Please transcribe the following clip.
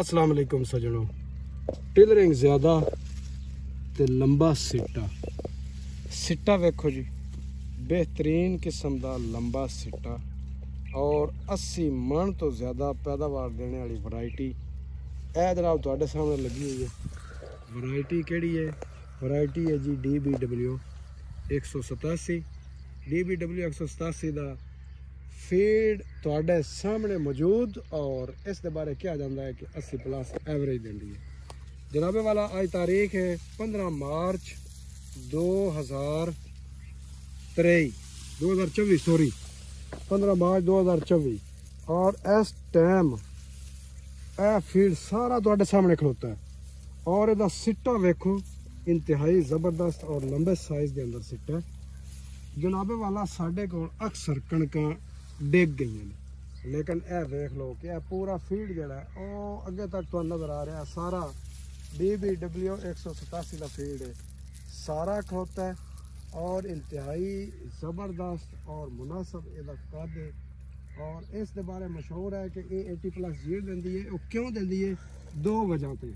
ਅਸਲਾਮ ਅਲੈਕੁਮ ਸਜਣੋ। Tailoring ਜ਼ਿਆਦਾ ਤੇ ਲੰਬਾ ਸਿੱਟਾ। ਸਿੱਟਾ ਵੇਖੋ ਜੀ, ਬਿਹਤਰੀਨ ਕਿਸਮ ਦਾ ਲੰਬਾ ਸਿੱਟਾ ਔਰ 80 ਮਣ ਤੋਂ ਜ਼ਿਆਦਾ ਪੈਦਾਵਾਰ ਦੇਣ ਵਾਲੀ ਵੈਰਾਈਟੀ ਇਹ ਜਨਾਬ ਤੁਹਾਡੇ ਸਾਹਮਣੇ ਲੱਗੀ ਹੋਈ ਹੈ। ਵੈਰਾਈਟੀ ਕਿਹੜੀ ਹੈ? ਵੈਰਾਈਟੀ ਹੈ ਜੀ DBW 187 DBW 187 ਦਾ ਫੀਡ ਤੁਹਾਡੇ ਸਾਹਮਣੇ ਮੌਜੂਦ ਔਰ ਇਸ ਦੇ ਬਾਰੇ ਕਿਹਾ ਜਾਂਦਾ ਹੈ ਕਿ 80 ਪਲੱਸ ਐਵਰੇਜ ਦਿੰਦੀ ਹੈ ਜਨਾਬੇ ਵਾਲਾ ਅੱਜ ਤਾਰੀਖ ਹੈ 15 ਮਾਰਚ 2023 2024 ਸੌਰੀ 15 ਮਾਰਚ 2024 ਔਰ ਇਸ ਟਾਈਮ ਇਹ ਫੀਡ ਸਾਰਾ ਤੁਹਾਡੇ ਸਾਹਮਣੇ ਖਲੋਤਾ ਹੈ ਔਰ ਇਹਦਾ ਸਿੱਟਾ ਵੇਖੋ ਇੰਤਹਾਈ ਜ਼ਬਰਦਸਤ ਔਰ ਲੰਬੇ ਸਾਈਜ਼ ਦੇ ਅੰਦਰ ਸਿੱਟਾ ਹੈ ਜਨਾਬੇ ਵਾਲਾ ਸਾਡੇ ਕੋਲ ਅਕਸਰ ਕਣਕਾਂ ਡਿੱਗ ਗਈਆਂ ਨੇ ਲੇਕਿਨ ਇਹ ਵੇਖ ਲਓ ਕਿ ਇਹ ਪੂਰਾ ਫੀਡ ਜਿਹੜਾ ਹੈ, ਉਹ ਅੱਗੇ ਤੱਕ ਤੁਹਾਨੂੰ ਨਜ਼ਰ ਆ ਰਿਹਾ ਸਾਰਾ DBW 187 ਦਾ ਫੀਡ ਹੈ ਸਾਰਾ ਖਲੋਤਾ ਹੈ ਔਰ ਇੰਤਹਾਈ ਜ਼ਬਰਦਸਤ ਔਰ ਮੁਨਾਸਬ ਇਹਦਾ ਕੱਦ ਹੈ ਔਰ ਇਸ ਦੇ ਬਾਰੇ ਮਸ਼ਹੂਰ ਹੈ ਕਿ ਇਹ 80 ਪਲੱਸ ਜੀਰ ਦਿੰਦੀ ਹੈ ਉਹ ਕਿਉਂ ਦਿੰਦੀ ਹੈ ਦੋ ਵਜ੍ਹਾ ਤੇ